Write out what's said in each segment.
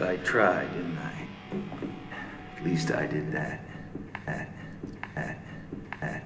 But I tried, didn't I? At least I did that. That. That. That.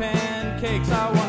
Pancakes. I